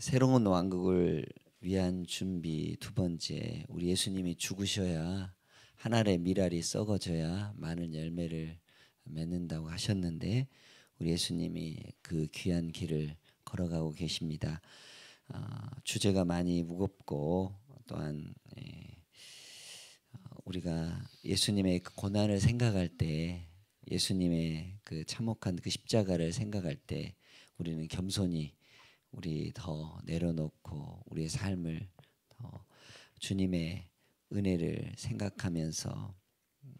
새로운 왕국을 위한 준비 두 번째 우리 예수님이 죽으셔야 하늘의 미랄이 썩어져야 많은 열매를 맺는다고 하셨는데 우리 예수님이 그 귀한 길을 걸어가고 계십니다. 어, 주제가 많이 무겁고 또한 예, 우리가 예수님의 그 고난을 생각할 때 예수님의 그 참혹한 그 십자가를 생각할 때 우리는 겸손히 우리 더 내려놓고 우리의 삶을 더 주님의 은혜를 생각하면서 음,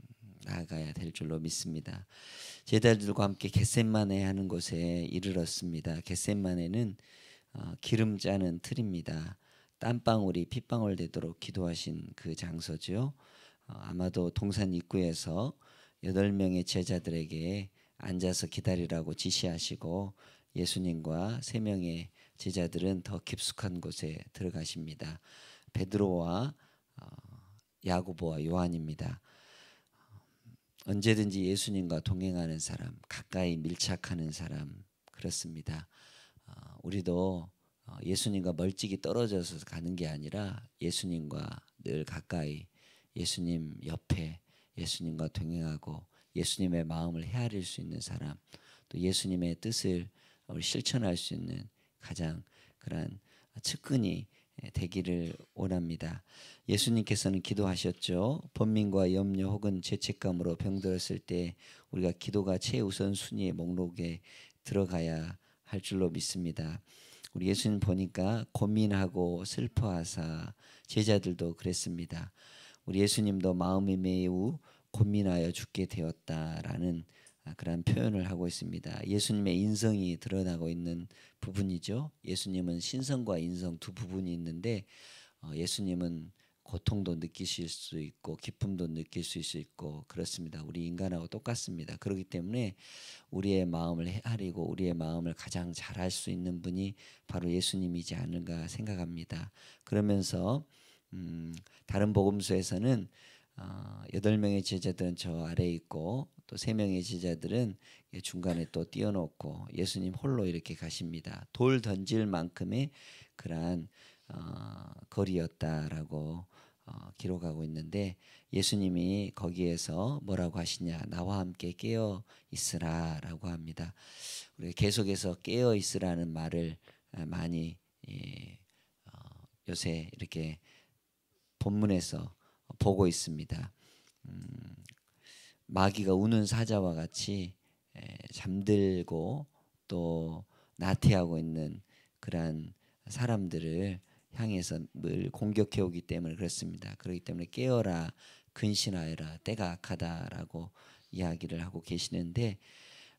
나아가야 될 줄로 믿습니다. 제자들과 함께 겟셋만에 하는 곳에 이르렀습니다. 겟셋만에는 어, 기름 짜는 틀입니다. 땀방울이 핏방울 되도록 기도하신 그 장소죠. 어, 아마도 동산 입구에서 여덟 명의 제자들에게 앉아서 기다리라고 지시하시고 예수님과 세 명의 제자들은 더 깊숙한 곳에 들어가십니다. 베드로와 어, 야고보와 요한입니다. 언제든지 예수님과 동행하는 사람, 가까이 밀착하는 사람 그렇습니다. 어, 우리도 어, 예수님과 멀찍이 떨어져서 가는 게 아니라 예수님과 늘 가까이 예수님 옆에 예수님과 동행하고 예수님의 마음을 헤아릴 수 있는 사람, 또 예수님의 뜻을 실천할 수 있는 가장 그러한 측근이 되기를 원합니다. 예수님께서는 기도하셨죠. 번민과 염려 혹은 죄책감으로 병들었을 때 우리가 기도가 최우선 순위의 목록에 들어가야 할 줄로 믿습니다. 우리 예수님 보니까 고민하고 슬퍼하사 제자들도 그랬습니다. 우리 예수님도 마음이 매우 고민하여 죽게 되었다라는 아, 그런 표현을 하고 있습니다. 예수님의 인성이 드러나고 있는 부분이죠. 예수님은 신성과 인성 두 부분이 있는데 어, 예수님은 고통도 느끼실 수 있고 기쁨도 느낄 수 있고 그렇습니다. 우리 인간하고 똑같습니다. 그렇기 때문에 우리의 마음을 헤아리고 우리의 마음을 가장 잘할 수 있는 분이 바로 예수님이지 않을까 생각합니다. 그러면서 음, 다른 복음서에서는 어, 여덟 명의 제자들은 저 아래에 있고 또 세 명의 제자들은 중간에 또 띄워놓고 예수님 홀로 이렇게 가십니다. 돌 던질 만큼의 그러한 어, 거리였다라고 어, 기록하고 있는데 예수님이 거기에서 뭐라고 하시냐 나와 함께 깨어 있으라라고 합니다. 우리 계속해서 깨어 있으라는 말을 많이 예, 어, 요새 이렇게 본문에서 보고 있습니다. 음, 마귀가 우는 사자와 같이 잠들고 또 나태하고 있는 그러한 사람들을 향해서 늘 공격해 오기 때문에 그렇습니다. 그렇기 때문에 깨어라 근신하여라 때가 악하다라고 이야기를 하고 계시는데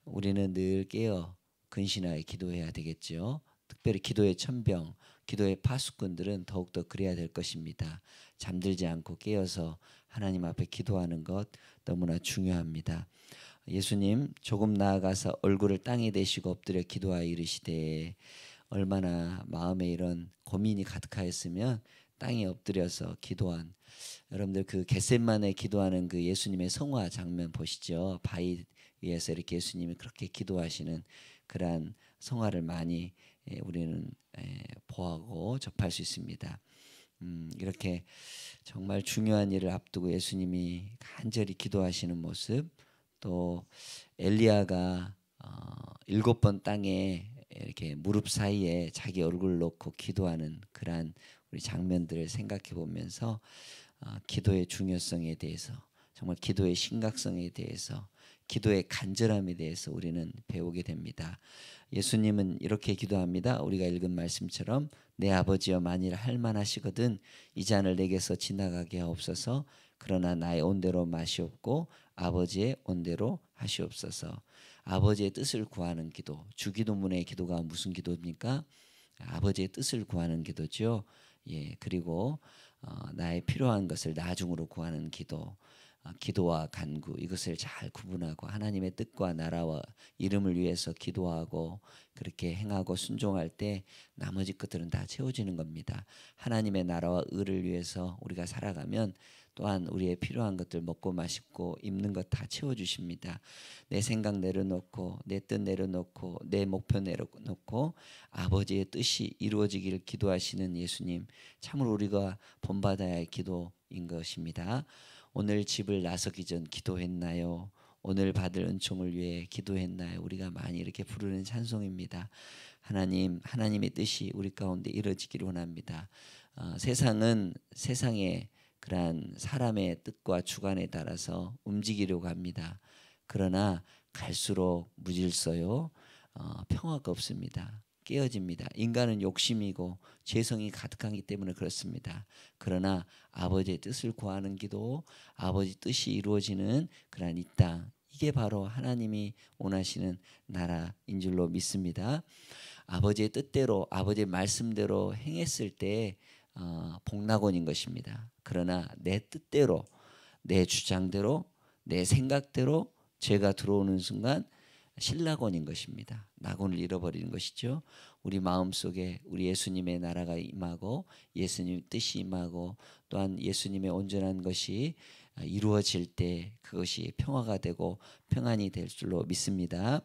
우리는 늘 깨어 근신하여 기도해야 되겠죠. 특별히 기도의 천병, 기도의 파수꾼들은 더욱더 그래야 될 것입니다. 잠들지 않고 깨어서 하나님 앞에 기도하는 것 너무나 중요합니다. 예수님 조금 나아가서 얼굴을 땅에 대시고 엎드려 기도하여 이르시되 얼마나 마음에 이런 고민이 가득하였으면 땅에 엎드려서 기도한 여러분들 그 겟셋만에 기도하는 그 예수님의 성화 장면 보시죠. 바위 위에서 이렇게 예수님이 그렇게 기도하시는 그러한 성화를 많이 예, 우리는 예, 보하고 접할 수 있습니다. 음, 이렇게 정말 중요한 일을 앞두고 예수님이 간절히 기도하시는 모습, 또 엘리야가 어, 일곱 번 땅에 이렇게 무릎 사이에 자기 얼굴을 놓고 기도하는 그러한 우리 장면들을 생각해 보면서 어, 기도의 중요성에 대해서 정말 기도의 심각성에 대해서 기도의 간절함에 대해서 우리는 배우게 됩니다. 예수님은 이렇게 기도합니다. 우리가 읽은 말씀처럼 내 아버지여 만일 할만하시거든 이 잔을 내게서 지나가게 하옵소서 그러나 나의 온대로 마시옵고 아버지의 온대로 하시옵소서 아버지의 뜻을 구하는 기도 주기도문의 기도가 무슨 기도입니까? 아버지의 뜻을 구하는 기도죠. 예 그리고 어, 나의 필요한 것을 나중으로 구하는 기도 어, 기도와 간구 이것을 잘 구분하고 하나님의 뜻과 나라와 이름을 위해서 기도하고 그렇게 행하고 순종할 때 나머지 것들은 다 채워지는 겁니다. 하나님의 나라와 의를 위해서 우리가 살아가면 또한 우리의 필요한 것들 먹고 마시고 입는 것 다 채워 주십니다. 내 생각 내려놓고 내 뜻 내려놓고 내 목표 내려놓고 아버지의 뜻이 이루어지기를 기도하시는 예수님 참으로 우리가 본받아야 할 기도인 것입니다. 오늘 집을 나서기 전 기도했나요? 오늘 받을 은총을 위해 기도했나요? 우리가 많이 이렇게 부르는 찬송입니다. 하나님, 하나님의 뜻이 우리 가운데 이루어지기를 원합니다. 어, 세상은 세상의 그러한 사람의 뜻과 주관에 따라서 움직이려고 합니다. 그러나 갈수록 무질서요, 어, 평화가 없습니다. 깨어집니다. 인간은 욕심이고 죄성이 가득하기 때문에 그렇습니다. 그러나 아버지의 뜻을 구하는 기도, 아버지 뜻이 이루어지는 그러한 이 땅, 이게 바로 하나님이 원하시는 나라인 줄로 믿습니다. 아버지의 뜻대로, 아버지의 말씀대로 행했을 때 어, 복락원인 것입니다. 그러나 내 뜻대로, 내 주장대로, 내 생각대로 죄가 들어오는 순간 신락원인 것입니다. 낙원을 잃어버리는 것이죠. 우리 마음 속에 우리 예수님의 나라가 임하고 예수님 뜻이 임하고 또한 예수님의 온전한 것이 이루어질 때 그것이 평화가 되고 평안이 될 줄로 믿습니다.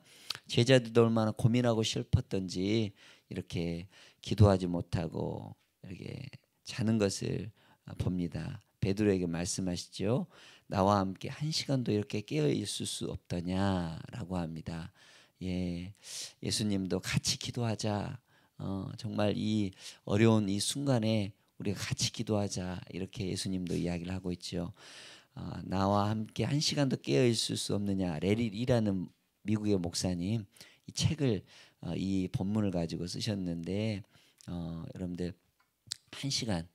제자들도 얼마나 고민하고 슬펐던지 이렇게 기도하지 못하고 이렇게 자는 것을 봅니다. 베드로에게 말씀하시죠. 나와 함께 한 시간도 이렇게 깨어 있을 수 없더냐라고 합니다. 예, 예수님도 같이 기도하자. 어, 정말 이 어려운 이 순간에 우리가 같이 기도하자 이렇게 예수님도 이야기를 하고 있죠. 어, 나와 함께 한 시간도 깨어 있을 수 없느냐 레릴이라는 미국의 목사님 이 책을 어, 이 본문을 가지고 쓰셨는데 어, 여러분들 한 시간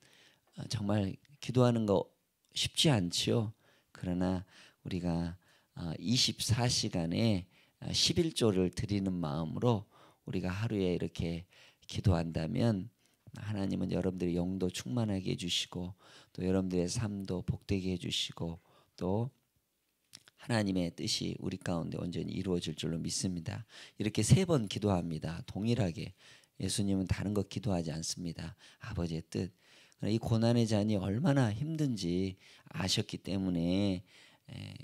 어, 정말 기도하는 거 쉽지 않지요. 그러나 우리가 24시간에 어, 11조를 어, 드리는 마음으로 우리가 하루에 이렇게 기도한다면 하나님은 여러분들의 영도 충만하게 해주시고 또 여러분들의 삶도 복되게 해주시고 또 하나님의 뜻이 우리 가운데 온전히 이루어질 줄로 믿습니다. 이렇게 세 번 기도합니다. 동일하게 예수님은 다른 것 기도하지 않습니다. 아버지의 뜻. 이 고난의 잔이 얼마나 힘든지 아셨기 때문에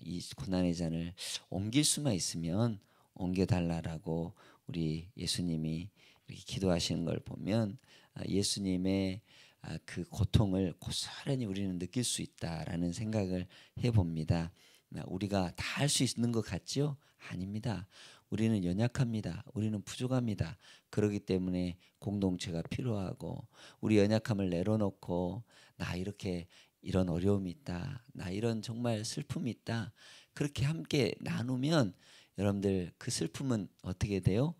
이 고난의 잔을 옮길 수만 있으면 옮겨달라라고 우리 예수님이 이렇게 기도하시는 걸 보면 아, 예수님의 아, 그 고통을 고스란히 우리는 느낄 수 있다라는 생각을 해봅니다. 아, 우리가 다 할 수 있는 것 같지요? 아닙니다. 우리는 연약합니다. 우리는 부족합니다. 그러기 때문에 공동체가 필요하고 우리 연약함을 내려놓고 나 이렇게 이런 어려움이 있다. 나 이런 정말 슬픔이 있다. 그렇게 함께 나누면 여러분들 그 슬픔은 어떻게 돼요?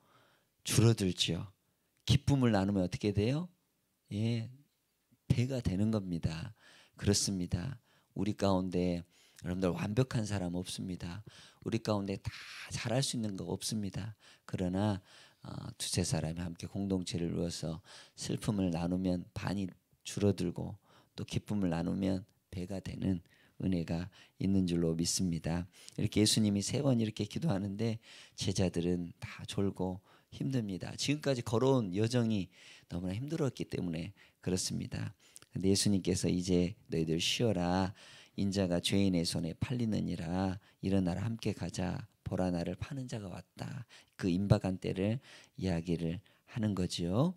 줄어들지요. 기쁨을 나누면 어떻게 돼요? 예, 배가 되는 겁니다. 그렇습니다. 우리 가운데 여러분들 완벽한 사람 없습니다. 우리 가운데 다 잘할 수 있는 거 없습니다. 그러나 어, 두세 사람이 함께 공동체를 이루어서 슬픔을 나누면 반이 줄어들고 또 기쁨을 나누면 배가 되는 은혜가 있는 줄로 믿습니다. 이렇게 예수님이 세 번 이렇게 기도하는데 제자들은 다 졸고 힘듭니다. 지금까지 걸어온 여정이 너무나 힘들었기 때문에 그렇습니다. 근데 예수님께서 이제 너희들 쉬어라. 인자가 죄인의 손에 팔리느니라 일어나라 함께 가자. 보라 나를 파는 자가 왔다. 그 임박한 때를 이야기를 하는 거지요.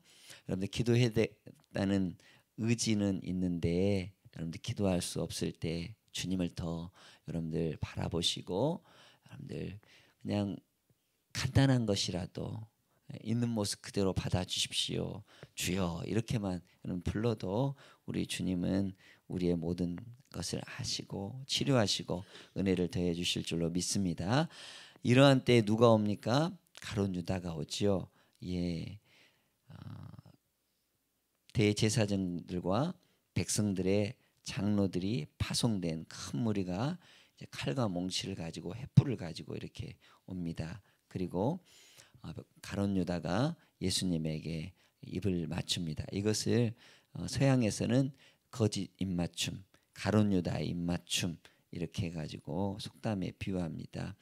여러분들 기도해야 된다는 의지는 있는데 여러분들 기도할 수 없을 때 주님을 더 여러분들 바라보시고 여러분들 그냥 간단한 것이라도 있는 모습 그대로 받아 주십시오. 주여 이렇게만 불러도 우리 주님은 우리의 모든 것을 하시고 치료하시고 은혜를 더해 주실 줄로 믿습니다. 이러한 때 누가 옵니까? 가론 유다가 오지요. 예. 어, 대제사장들과 백성들의 장로들이 파송된 큰 무리가 칼과 몽치를 가지고 횃불을 가지고 이렇게 옵니다. 그리고 어, 가론 유다가 예수님에게 입을 맞춥니다. 이것을 어, 서양에서는 거짓 입맞춤, 가론 유다의 입맞춤 이렇게 해가지고 속담에 비유합니다.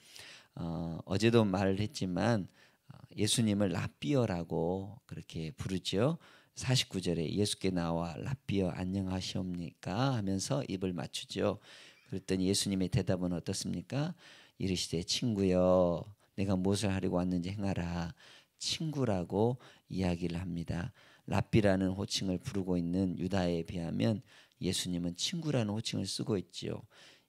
어, 어제도 말을 했지만 어, 예수님을 라비어라고 그렇게 부르죠. 49절에 예수께 나와 라비어 안녕하시옵니까 하면서 입을 맞추죠. 그랬더니 예수님의 대답은 어떻습니까? 이르시되 친구여 내가 무엇을 하려고 왔는지 행하라 친구라고 이야기를 합니다. 랍비라는 호칭을 부르고 있는 유다에 비하면 예수님은 친구라는 호칭을 쓰고 있지요.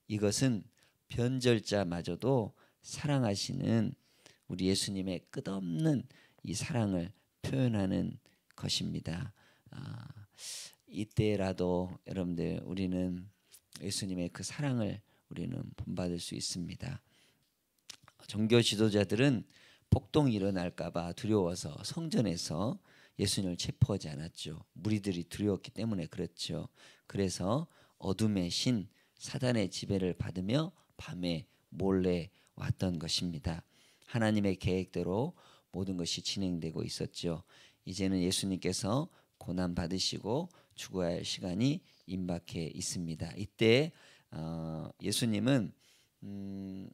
이것은 변절자마저도 사랑하시는 우리 예수님의 끝없는 이 사랑을 표현하는 것입니다. 아, 이때라도 여러분들 우리는 예수님의 그 사랑을 우리는 본받을 수 있습니다. 종교 지도자들은 폭동이 일어날까봐 두려워서 성전에서 예수님을 체포하지 않았죠. 무리들이 두려웠기 때문에 그렇죠. 그래서 어둠의 신 사단의 지배를 받으며 밤에 몰래 왔던 것입니다. 하나님의 계획대로 모든 것이 진행되고 있었죠. 이제는 예수님께서 고난 받으시고 죽어야 할 시간이 임박해 있습니다. 이때 어, 예수님은 음,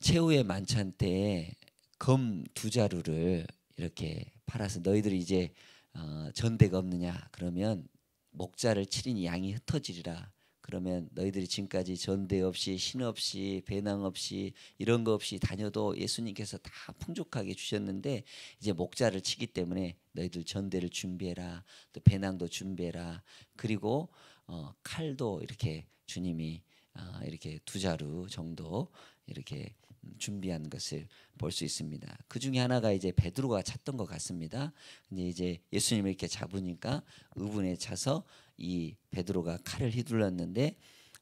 최후의 만찬 때검두 자루를 이렇게 팔아서 너희들이 이제 어, 전대가 없느냐? 그러면 목자를 치리니 양이 흩어지리라. 그러면 너희들이 지금까지 전대 없이 신 없이 배낭 없이 이런 거 없이 다녀도 예수님께서 다 풍족하게 주셨는데 이제 목자를 치기 때문에 너희들 전대를 준비해라. 또 배낭도 준비해라. 그리고 어, 칼도 이렇게 주님이 어, 이렇게 두 자루 정도 이렇게 준비한 것을 볼 수 있습니다. 그 중에 하나가 이제 베드로가 찾던 것 같습니다. 근데 이제 예수님을 이렇게 잡으니까 의분에 차서 이 베드로가 칼을 휘둘렀는데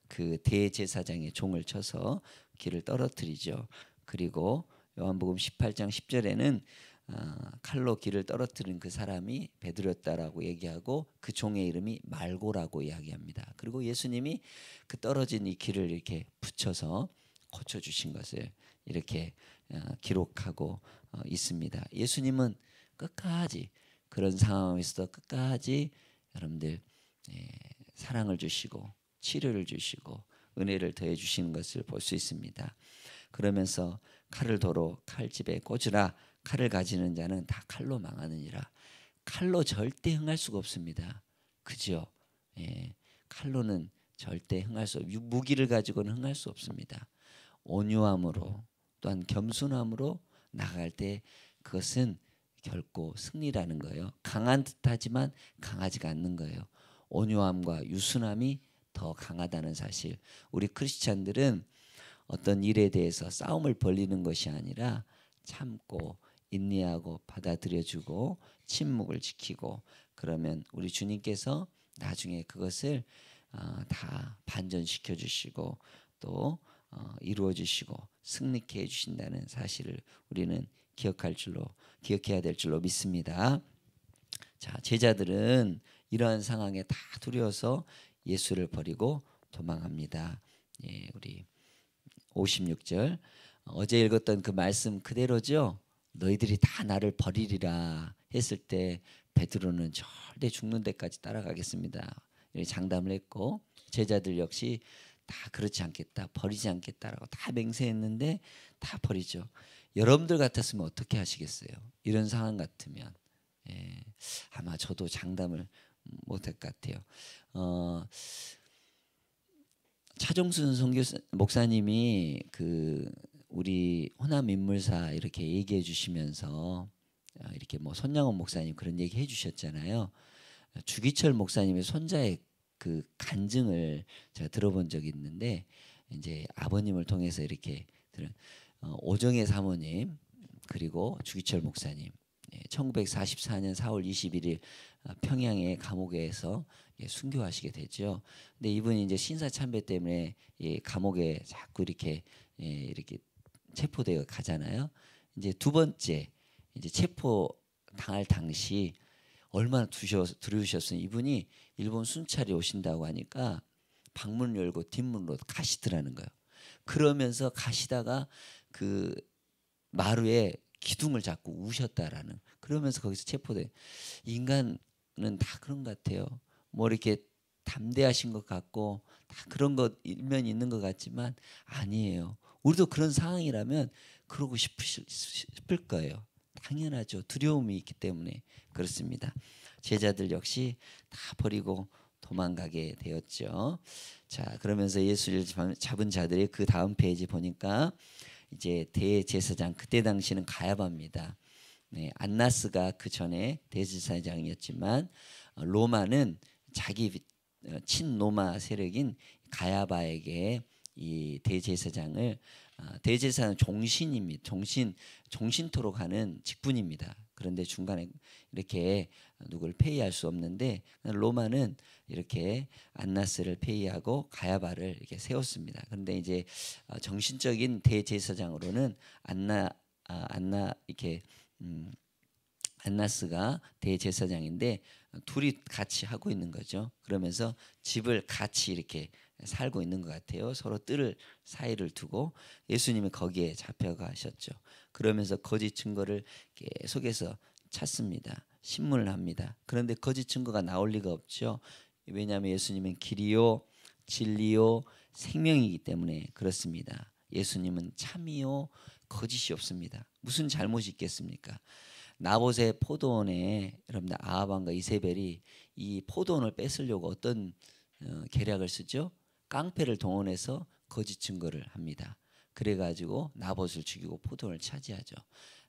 그 대제사장의 종을 쳐서 길을 떨어뜨리죠. 그리고 요한복음 18장 10절에는 어, 칼로 길을 떨어뜨린 그 사람이 베드로였다라고 얘기하고 그 종의 이름이 말고라고 이야기합니다. 그리고 예수님이 그 떨어진 이 길을 이렇게 붙여서 고쳐 주신 것을 이렇게 어, 기록하고 어, 있습니다. 예수님은 끝까지 그런 상황에서도 끝까지 여러분들 예, 사랑을 주시고 치료를 주시고 은혜를 더해 주시는 것을 볼 수 있습니다. 그러면서 칼을 도로 칼집에 꽂으라 칼을 가지는 자는 다 칼로 망하느니라 칼로 절대 흥할 수가 없습니다. 그죠? 예, 칼로는 절대 흥할 수 없. 무기를 가지고는 흥할 수 없습니다. 온유함으로 또한 겸손함으로 나갈 때 그것은 결코 승리라는 거예요. 강한 듯하지만 강하지가 않는 거예요. 온유함과 유순함이 더 강하다는 사실. 우리 크리스찬들은 어떤 일에 대해서 싸움을 벌리는 것이 아니라 참고 인내하고 받아들여주고 침묵을 지키고 그러면 우리 주님께서 나중에 그것을 어, 다 반전시켜 주시고 또 어, 이루어 주시고 승리케 해 주신다는 사실을 우리는 기억할 줄로 기억해야 될 줄로 믿습니다. 자, 제자들은 이러한 상황에 다 두려워서 예수를 버리고 도망합니다. 예, 우리 56절 어제 읽었던 그 말씀 그대로죠. 너희들이 다 나를 버리리라 했을 때 베드로는 절대 죽는 데까지 따라가겠습니다. 장담을 했고 제자들 역시 다 그렇지 않겠다 버리지 않겠다라고 다 맹세했는데 다 버리죠. 여러분들 같았으면 어떻게 하시겠어요? 이런 상황 같으면 예, 아마 저도 장담을 못할 것 같아요. 어, 차종순 선교 목사님이 그 우리 호남 인물사 이렇게 얘기해 주시면서 어, 이렇게 뭐 손양원 목사님 그런 얘기 해 주셨잖아요. 주기철 목사님의 손자의 그 간증을 제가 들어본 적이 있는데 이제 아버님을 통해서 이렇게 들은 어, 오정의 사모님 그리고 주기철 목사님 1944년 4월 21일 평양의 감옥에서 예, 순교하시게 되죠. 근데 이분이 이제 신사 참배 때문에 감옥에 자꾸 이렇게 예, 이렇게 체포되어 가잖아요. 이제 두 번째 이제 체포 당할 당시 얼마나 두려우셨으면 이분이 일본 순찰이 오신다고 하니까 방문 열고 뒷문으로 가시더라는 거예요. 그러면서 가시다가 그 마루에 기둥을 잡고 우셨다라는 그러면서 거기서 체포돼 인간은 다 그런 것 같아요. 뭐 이렇게 담대하신 것 같고 다 그런 것 일면 있는 것 같지만 아니에요. 우리도 그런 상황이라면 그러고 싶으실, 싶을 거예요. 당연하죠. 두려움이 있기 때문에 그렇습니다. 제자들 역시 다 버리고 도망가게 되었죠. 자, 그러면서 예수를 잡은 자들의 그 다음 페이지 보니까 이제 대제사장 그때 당시는 가야바입니다. 네, 안나스가 그 전에 대제사장이었지만 어, 로마는 자기 어, 친로마 세력인 가야바에게 이 대제사장을 어, 대제사장 종신입니다. 종신 종신토로 가는 직분입니다. 그런데 중간에 이렇게 누굴 폐위할 수 없는데 로마는 이렇게 안나스를 폐위하고 가야바를 이렇게 세웠습니다. 그런데 이제 어, 정신적인 대제사장으로는 안나 아, 안나 이렇게 음, 안나스가 대제사장인데 둘이 같이 하고 있는 거죠. 그러면서 집을 같이 이렇게 살고 있는 것 같아요. 서로 뜰을 사이를 두고 예수님이 거기에 잡혀가셨죠. 그러면서 거짓 증거를 계속해서 찾습니다. 신문을 합니다. 그런데 거짓 증거가 나올 리가 없죠. 왜냐하면 예수님은 길이요, 진리요, 생명이기 때문에 그렇습니다. 예수님은 참이요, 거짓이 없습니다. 무슨 잘못이 있겠습니까? 나봇의 포도원에 여러분들 아합과 이세벨이 이 포도원을 뺏으려고 어떤 어, 계략을 쓰죠? 깡패를 동원해서 거짓 증거를 합니다. 그래가지고 나봇을 죽이고 포도원을 차지하죠.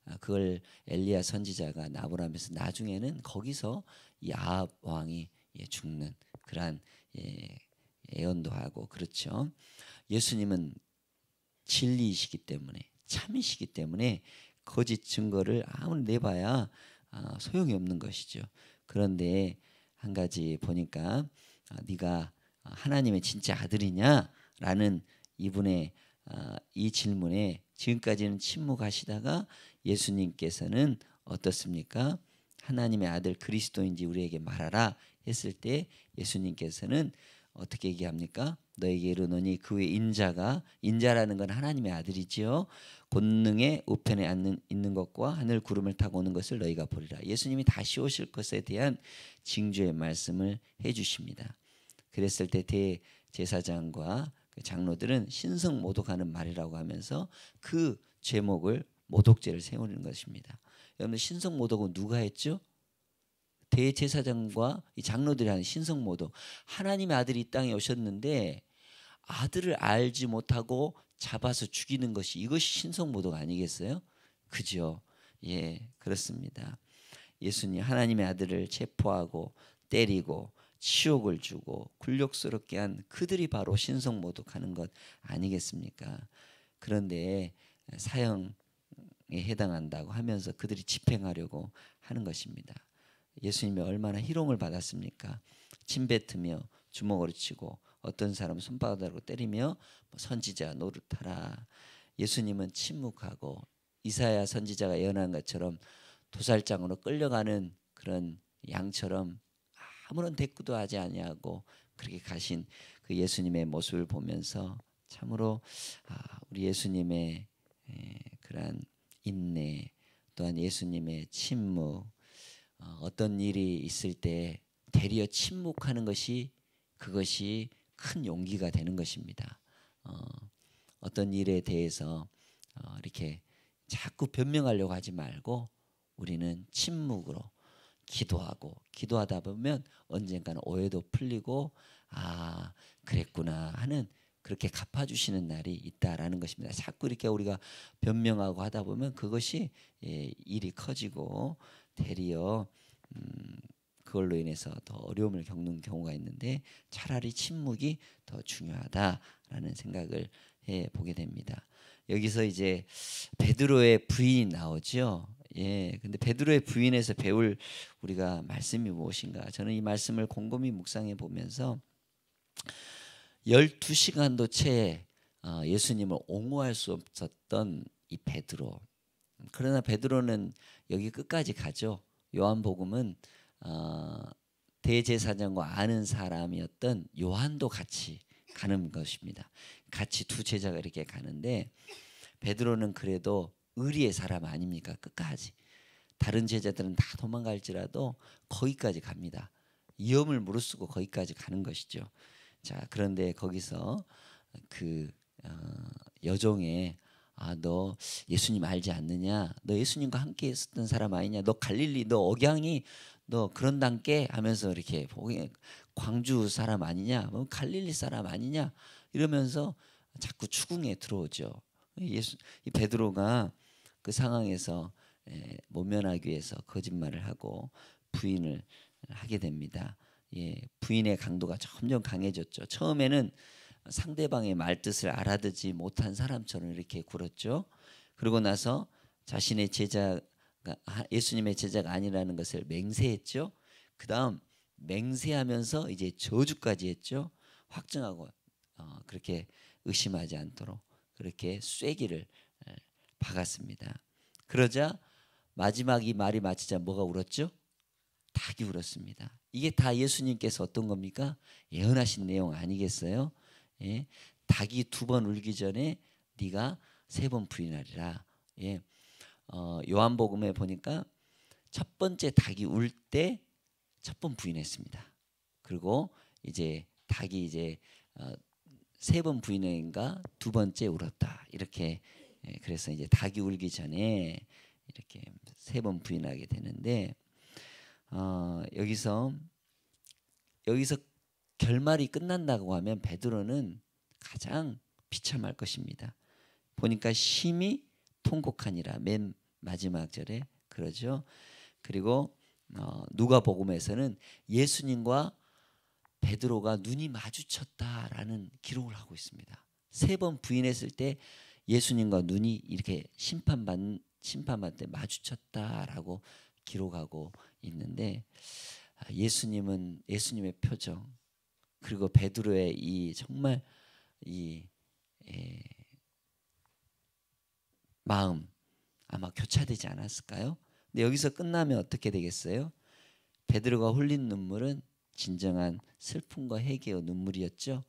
아, 그걸 엘리야 선지자가 나보라면서 나중에는 거기서 이 아합 왕이 예, 죽는 그러한 예, 예언도 하고 그렇죠. 예수님은 진리이시기 때문에 참이시기 때문에 거짓 증거를 아무리 내봐야 아, 소용이 없는 것이죠. 그런데 한 가지 보니까 아, 네가 하나님의 진짜 아들이냐라는 이분의 이 질문에 지금까지는 침묵하시다가 예수님께서는 어떻습니까? 하나님의 아들 그리스도인지 우리에게 말하라 했을 때 예수님께서는 어떻게 얘기합니까? 너에게 이르노니 그의 인자가 인자라는 건 하나님의 아들이지요. 권능의 우편에 앉는 있는 것과 하늘 구름을 타고 오는 것을 너희가 보리라. 예수님이 다시 오실 것에 대한 징조의 말씀을 해 주십니다. 그랬을 때 대제사장과 그 장로들은 신성 모독하는 말이라고 하면서 그 제목을 모독죄를 세우는 것입니다. 여러분 신성 모독은 누가 했죠? 대제사장과 이 장로들이 하는 신성 모독. 하나님의 아들이 이 땅에 오셨는데 아들을 알지 못하고 잡아서 죽이는 것이 이것이 신성 모독 아니겠어요? 그죠? 예, 그렇습니다. 예수님 하나님의 아들을 체포하고 때리고 치욕을 주고 굴욕스럽게 한 그들이 바로 신성 모독하는 것 아니겠습니까? 그런데 사형에 해당한다고 하면서 그들이 집행하려고 하는 것입니다. 예수님이 얼마나 희롱을 받았습니까? 침 뱉으며 주먹으로 치고 어떤 사람 손바닥으로 때리며 뭐 선지자 노릇하라. 예수님은 침묵하고 이사야 선지자가 예언한 것처럼 도살장으로 끌려가는 그런 양처럼 아무런 대꾸도 하지 아니하고 그렇게 가신 그 예수님의 모습을 보면서 참으로 아, 우리 예수님의 그러한 인내 또한 예수님의 침묵 어, 어떤 일이 있을 때 대리어 침묵하는 것이 그것이 큰 용기가 되는 것입니다. 어, 어떤 일에 대해서 어, 이렇게 자꾸 변명하려고 하지 말고 우리는 침묵으로 기도하고 기도하다 보면 언젠가는 오해도 풀리고 아 그랬구나 하는 그렇게 갚아주시는 날이 있다라는 것입니다. 자꾸 이렇게 우리가 변명하고 하다 보면 그것이 예, 일이 커지고 대리어 음, 그걸로 인해서 더 어려움을 겪는 경우가 있는데 차라리 침묵이 더 중요하다라는 생각을 해 보게 됩니다. 여기서 이제 베드로의 부인이 나오죠. 예. 근데 베드로의 부인에서 배울 우리가 말씀이 무엇인가? 저는 이 말씀을 곰곰이 묵상해 보면서 12시간도 채 어, 예수님을 옹호할 수 없었던 이 베드로. 그러나 베드로는 여기 끝까지 가죠. 요한복음은 어, 대제사장과 아는 사람이었던 요한도 같이 가는 것입니다. 같이 두 제자가 이렇게 가는데 베드로는 그래도 의리의 사람 아닙니까? 끝까지. 다른 제자들은 다 도망갈지라도 거기까지 갑니다. 위험을 무릅쓰고 거기까지 가는 것이죠. 자 그런데 거기서 그 어, 여종의 아 너 예수님 알지 않느냐? 너 예수님과 함께 있었던 사람 아니냐? 너 갈릴리 너 억양이 너 그런 단계 하면서 이렇게 광주 사람 아니냐? 뭐 갈릴리 사람 아니냐? 이러면서 자꾸 추궁에 들어오죠. 예수 이 베드로가 그 상황에서 예, 모면하기 위해서 거짓말을 하고 부인을 하게 됩니다. 예, 부인의 강도가 점점 강해졌죠. 처음에는 상대방의 말뜻을 알아듣지 못한 사람처럼 이렇게 굴었죠. 그러고 나서 자신의 제자가 예수님의 제자가 아니라는 것을 맹세했죠. 그다음 맹세하면서 이제 저주까지 했죠. 확증하고 어, 그렇게 의심하지 않도록 그렇게 쐐기를 박았습니다. 그러자 마지막 이 말이 마치자 뭐가 울었죠? 닭이 울었습니다. 이게 다 예수님께서 어떤 겁니까? 예언하신 내용 아니겠어요? 예? 닭이 두 번 울기 전에 네가 세 번 부인하리라. 예. 어, 요한복음에 보니까 첫 번째 닭이 울 때 첫 번 부인했습니다. 그리고 이제 닭이 이제 어, 세번 부인인가 두 번째 울었다. 이렇게 예, 그래서 이제 닭이 울기 전에 이렇게 세 번 부인하게 되는데 어, 여기서 여기서 결말이 끝난다고 하면 베드로는 가장 비참할 것입니다. 보니까 심히 통곡하니라 맨 마지막 절에 그러죠. 그리고 어, 누가복음에서는 예수님과 베드로가 눈이 마주쳤다라는 기록을 하고 있습니다. 세 번 부인했을 때 예수님과 눈이 이렇게 심판받 심판받을 때 마주쳤다라고 기록하고 있는데 아, 예수님은 예수님의 표정 그리고 베드로의 이 정말 이 에, 마음 아마 교차되지 않았을까요? 근데 여기서 끝나면 어떻게 되겠어요? 베드로가 흘린 눈물은 진정한 슬픔과 회개의 눈물이었죠.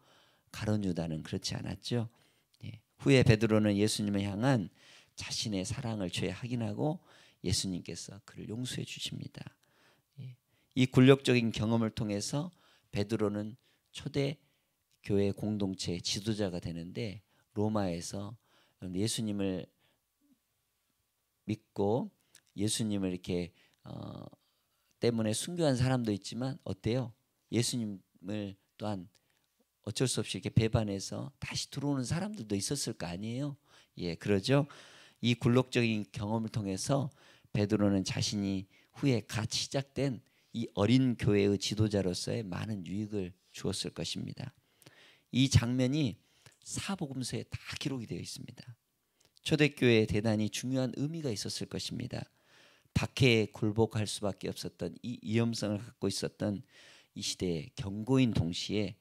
가론 유다는 그렇지 않았죠. 예. 후에 베드로는 예수님을 향한 자신의 사랑을 죄 확인하고 예수님께서 그를 용서해 주십니다. 예. 이 굴욕적인 경험을 통해서 베드로는 초대 교회 공동체 지도자가 되는데 로마에서 예수님을 믿고 예수님을 이렇게 어, 때문에 순교한 사람도 있지만 어때요? 예수님을 또한 어쩔 수 없이 이렇게 배반해서 다시 들어오는 사람들도 있었을 거 아니에요? 예, 그러죠. 이 굴욕적인 경험을 통해서 베드로는 자신이 후에 갓 시작된 이 어린 교회의 지도자로서의 많은 유익을 주었을 것입니다. 이 장면이 사복음서에 다 기록이 되어 있습니다. 초대교회에 대단히 중요한 의미가 있었을 것입니다. 박해에 굴복할 수밖에 없었던 이 위험성을 갖고 있었던 이 시대의 경고인 동시에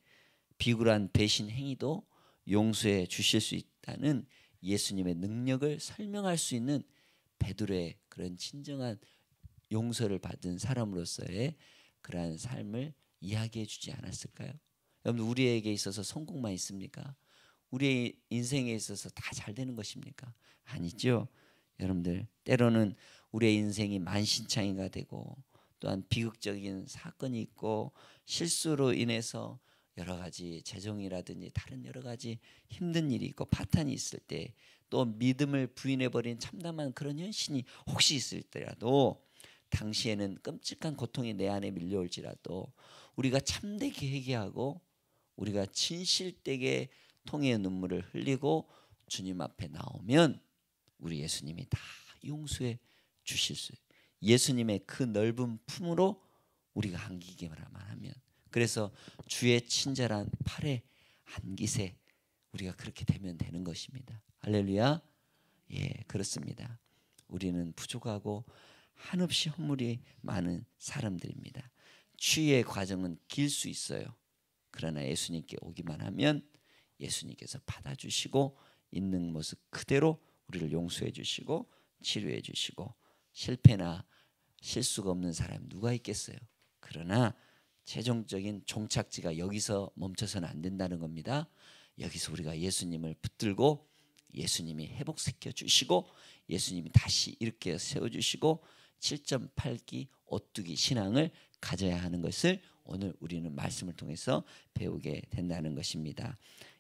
비굴한 배신 행위도 용서해 주실 수 있다는 예수님의 능력을 설명할 수 있는 베드로의 그런 진정한 용서를 받은 사람으로서의 그러한 삶을 이야기해 주지 않았을까요? 여러분 우리에게 있어서 성공만 있습니까? 우리의 인생에 있어서 다 잘 되는 것입니까? 아니죠. 여러분들 때로는 우리의 인생이 만신창이가 되고 또한 비극적인 사건이 있고 실수로 인해서 여러 가지 재정이라든지 다른 여러 가지 힘든 일이 있고 파탄이 있을 때 또 믿음을 부인해 버린 참담한 그런 현신이 혹시 있을 때라도 당시에는 끔찍한 고통이 내 안에 밀려올지라도 우리가 참되게 회개하고 우리가 진실되게 통의 눈물을 흘리고 주님 앞에 나오면 우리 예수님이 다 용서해 주실 수 예수님의 그 넓은 품으로 우리가 안기기만 하면 그래서 주의 친절한 팔에 안기세 우리가 그렇게 되면 되는 것입니다. 할렐루야. 예, 그렇습니다. 우리는 부족하고 한없이 허물이 많은 사람들입니다. 취의 과정은 길 수 있어요. 그러나 예수님께 오기만 하면 예수님께서 받아주시고 있는 모습 그대로 우리를 용서해 주시고 치료해 주시고 실패나 실수가 없는 사람 누가 있겠어요? 그러나 최종적인 종착지가 여기서 멈춰서는 안 된다는 겁니다. 여기서 우리가 예수님을 붙들고 예수님이 회복시켜 주시고 예수님이 다시 이렇게 세워 주시고 7.8기 오뚜기 신앙을 가져야 하는 것을 오늘 우리는 말씀을 통해서 배우게 된다는 것입니다.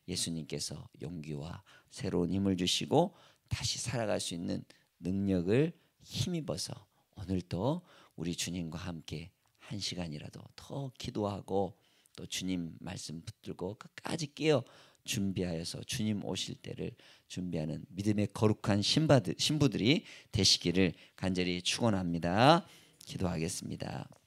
예수님께서 용기와 새로운 힘을 주시고 다시 살아갈 수 있는 능력을 힘입어서 오늘도 우리 주님과 함께 한 시간이라도 더 기도하고 또 주님 말씀 붙들고 끝까지 깨어 준비하여서 주님 오실 때를 준비하는 믿음의 거룩한 신부들이 되시기를 간절히 축원합니다. 기도하겠습니다.